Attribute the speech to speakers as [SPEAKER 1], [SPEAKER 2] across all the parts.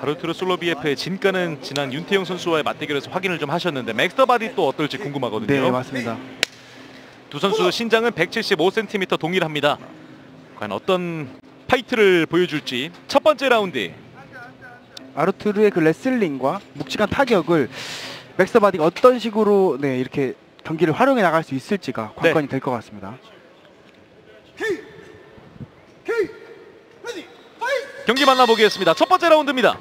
[SPEAKER 1] 아르투르 솔로비예프의 진가는 지난 윤태영 선수와의 맞대결에서 확인을 좀 하셨는데 맥스 더 바디 또 어떨지 궁금하거든요.
[SPEAKER 2] 네 맞습니다.
[SPEAKER 1] 두 선수 신장은 175cm 동일합니다. 과연 어떤 fight를 보여줄지 첫 번째 라운드
[SPEAKER 2] 아르투르의 그 레슬링과 묵직한 타격을 맥스 바디가 어떤 식으로 네 이렇게 경기를 활용해 나갈 수 있을지가 관건이 될것 같습니다.
[SPEAKER 1] 경기 만나보겠습니다. 첫 번째 라운드입니다.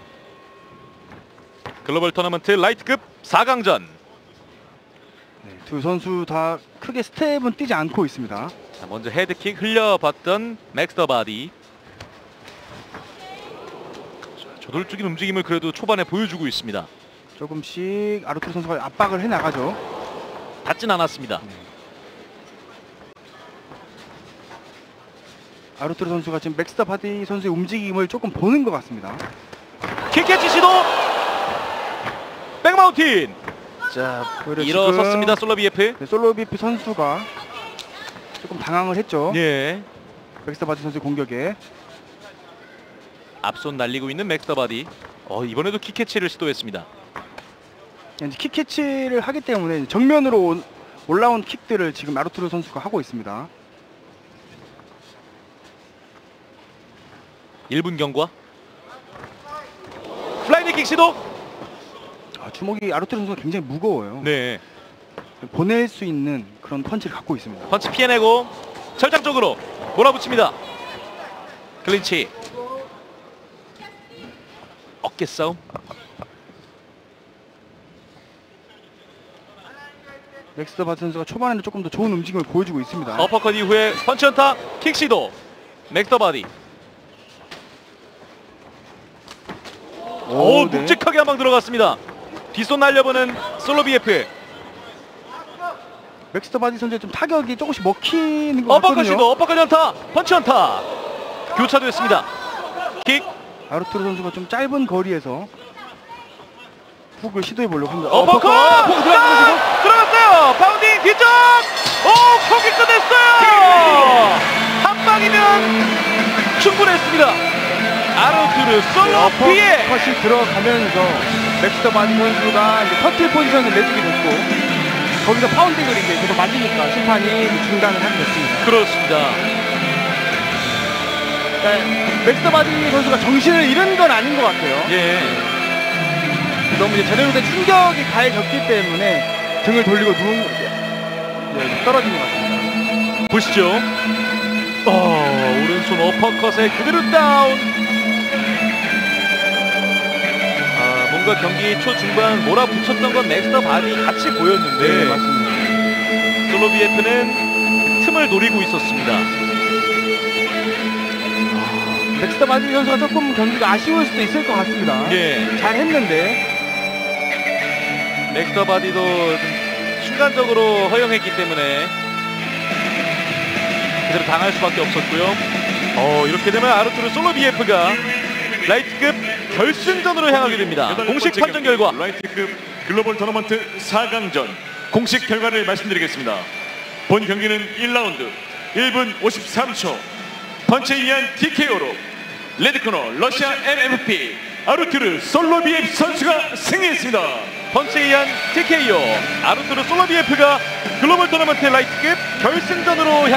[SPEAKER 1] 글로벌 토너먼트 라이트급 4강전
[SPEAKER 2] 네, 두 선수 다 크게 스텝은 뛰지 않고 있습니다.
[SPEAKER 1] 자, 먼저 head kick 흘려봤던 맥스 더 바디 자, 저돌적인 움직임을 그래도 초반에 보여주고 있습니다.
[SPEAKER 2] 조금씩 아르투르 선수가 압박을 해 나가죠.
[SPEAKER 1] 닿진 않았습니다.
[SPEAKER 2] 아르투르 선수가 지금 맥스 더 바디 선수의 움직임을 조금 보는 것 같습니다.
[SPEAKER 1] kick catch 시도 back mount
[SPEAKER 2] 자, 오히려
[SPEAKER 1] 일어섰습니다.
[SPEAKER 2] 지금
[SPEAKER 1] 솔로비예프
[SPEAKER 2] 네, 솔로비프 선수가 조금 당황을 했죠.
[SPEAKER 1] 예
[SPEAKER 2] 맥스 더 바디 선수의 공격에
[SPEAKER 1] 앞손 날리고 있는 맥스 더 바디 어, 이번에도 kick catch를 시도했습니다.
[SPEAKER 2] 이제 kick catch를 하기 때문에 정면으로 온- 올라온 킥들을 지금 아르투르 선수가 하고 있습니다.
[SPEAKER 1] 1분 경과 flying kick 시도
[SPEAKER 2] 아, 주먹이 아르투르 선수가 굉장히 무거워요.
[SPEAKER 1] 네
[SPEAKER 2] 보낼 수 있는 그런 펀치를 갖고 있습니다.
[SPEAKER 1] 펀치 피해내고 철장 쪽으로 몰아붙입니다. 클린치 어깨 싸움
[SPEAKER 2] 맥스 더 바디 선수가 초반에는 조금 더 좋은 움직임을 보여주고 있습니다.
[SPEAKER 1] 어퍼컷 이후에 펀치 연타 킥 시도 맥스 더 바디 오,
[SPEAKER 2] 네.
[SPEAKER 1] 묵직하게 한 방 들어갔습니다. 뒷손 날려보는 솔로비예프
[SPEAKER 2] 맥스 더 바디 선수의 좀 타격이 조금씩 먹히는 것
[SPEAKER 1] 어퍼컷
[SPEAKER 2] 같거든요.
[SPEAKER 1] 시도 어퍼컷 연타 펀치 연타 교차됐습니다. 킥
[SPEAKER 2] 아르투르 선수가 좀 짧은 거리에서 훅을 시도해 보려고 합니다.
[SPEAKER 1] 어퍼컷
[SPEAKER 2] 훅 것이고
[SPEAKER 1] 들어갔어요. pounding 뒤쪽. 오, 콕이 끝냈어요. 한 방이면 충분했습니다. 아르투르 솔로 피해.
[SPEAKER 2] 어퍼컷이 들어가면서 맥스 더 바디 선수가 이제 turtle position을 내주게 됐고 거기서 pounding을 이제 계속 맞으니까 심판이 중단을 하게 됐습니다.
[SPEAKER 1] 그렇습니다.
[SPEAKER 2] 그러니까 맥스 더 바디 선수가 정신을 잃은 건 아닌 것 같아요.
[SPEAKER 1] 예.
[SPEAKER 2] 너무 이제 제대로 된 충격이 가해졌기 때문에 등을 돌리고 누운 네, 떨어진 것 같습니다.
[SPEAKER 1] 보시죠. 어, 오른손 어퍼컷에 그대로 다운. 아, 뭔가 경기 초중반 몰아붙였던 건 맥스 더 바디 같이 보였는데
[SPEAKER 2] 네, 맞습니다.
[SPEAKER 1] 솔로비예프는 틈을 노리고 있었습니다.
[SPEAKER 2] 맥스 더 바디 선수가 조금 경기가 아쉬울 수도 있을 것 같습니다.
[SPEAKER 1] 예.
[SPEAKER 2] 잘 했는데
[SPEAKER 1] 맥스 더 바디도 좀 순간적으로 허용했기 때문에 그대로 당할 수밖에 없었고요. 어, 이렇게 되면 아르투르 솔로비예프가 라이트급 결승전으로 향하게 됩니다.
[SPEAKER 3] 여덟
[SPEAKER 1] 공식
[SPEAKER 3] 번째
[SPEAKER 1] 판정 결과
[SPEAKER 3] 라이트급 글로벌 토너먼트 4강전 공식 결과를 말씀드리겠습니다. 본 경기는 1라운드 1분 53초 펀치에 의한 TKO로 레드코너 러시아 MMP 아르투르 솔로비에프 선수가 승리했습니다.
[SPEAKER 1] 펀치에 의한 TKO 아르투르 솔로비에프가 글로벌 토너먼트 라이트급 결승전으로 향